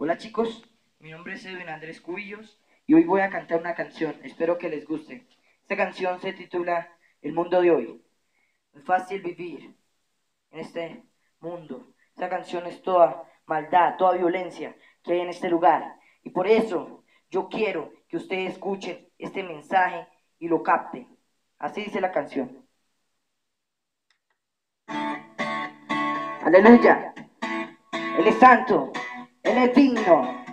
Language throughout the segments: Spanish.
Hola chicos, mi nombre es Edwin Andrés Cubillos y hoy voy a cantar una canción, espero que les guste. Esta canción se titula El mundo de hoy. es fácil vivir en este mundo. Esta canción es toda maldad, toda violencia que hay en este lugar. Y por eso yo quiero que ustedes escuchen este mensaje y lo capten. Así dice la canción. Aleluya. Él es santo. Él es digno.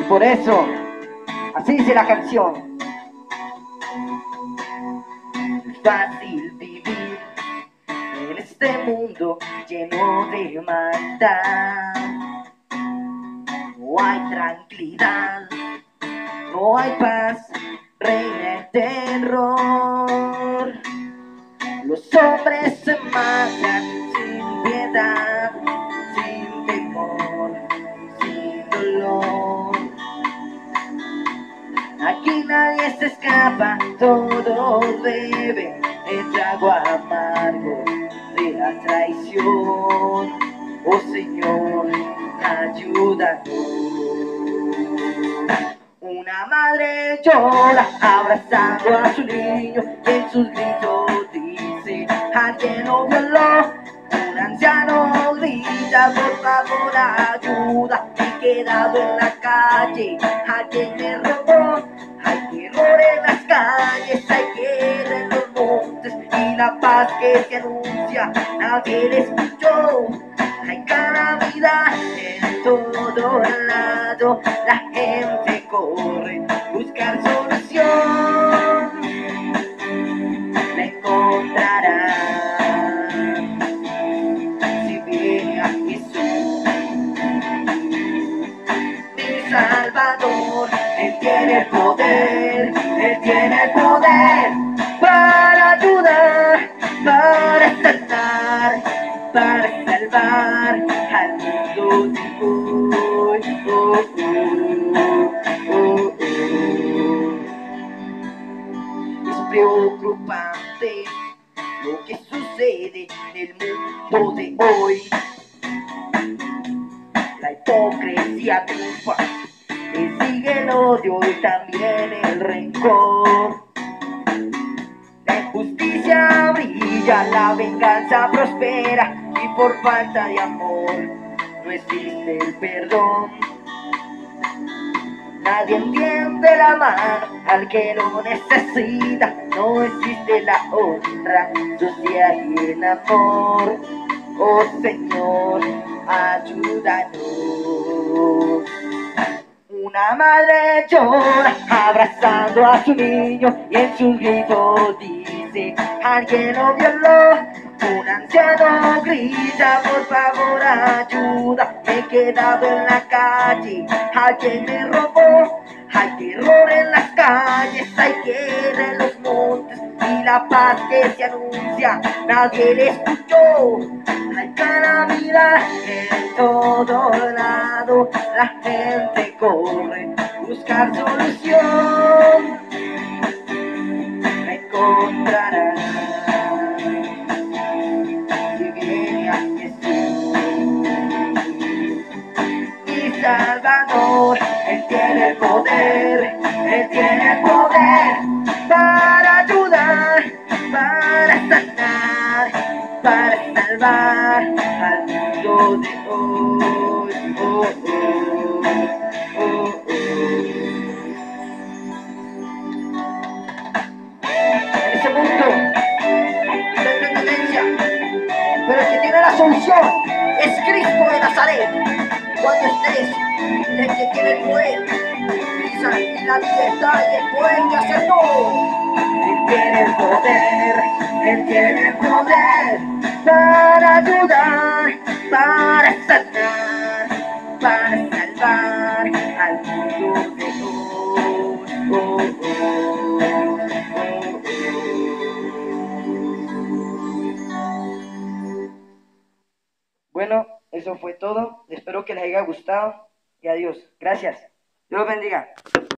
Y por eso, así dice la canción. Es fácil vivir en este mundo lleno de maldad. No hay tranquilidad, no hay paz, reina el terror. Aquí nadie se escapa, todos beben el trago amargo de la traición. Oh Señor, ayúdanos. Una madre llora abrazando a su niño y en sus gritos dice, alguien lo violó. Un anciano grita, por favor ayuda, he quedado en la calle, alguien me robó. Hay terror en las calles, hay guerra en los montes y la paz que se anuncia, nadie le escuchó. Hay calamidad en todo lado, la gente corre buscar solución. La encontrará si viene a Jesús. Mi Salvador, Él tiene Él tiene el poder para ayudar, para sanar, para salvar al mundo. Oh, oh, oh. Es preocupante lo que sucede en el mundo de hoy. La hipocresía triunfa, odio y también el rencor. La injusticia brilla, la venganza prospera y por falta de amor no existe el perdón. Nadie entiende la mano al que lo necesita, no existe la honra social y el amor. Oh Señor, ayúdanos. Una madre llora abrazando a su niño y en sus gritos dice, alguien lo violó. Un anciano grita, por favor ayuda, me he quedado en la calle, alguien me robó. Hay terror en las calles, hay guerra en los montes y la paz que se anuncia, nadie le escuchó. Hay calamidad en todo lado, la gente corre buscar solución. La encontrará si viene a Jesús. Mi Salvador, Él tiene poder, Él tiene poder salvar al mundo de hoy. Oh, oh, oh. En ese mundo está en pero el que tiene la solución es Cristo de Nazaret. Cuando estés, el que tiene el poder, y la libertad y el poder de hacer todo. Poder, Él tiene poder para ayudar, para sanar, para salvar al mundo de hoy. Oh, oh, oh. Bueno, eso fue todo. Espero que les haya gustado y adiós. Gracias. Dios bendiga.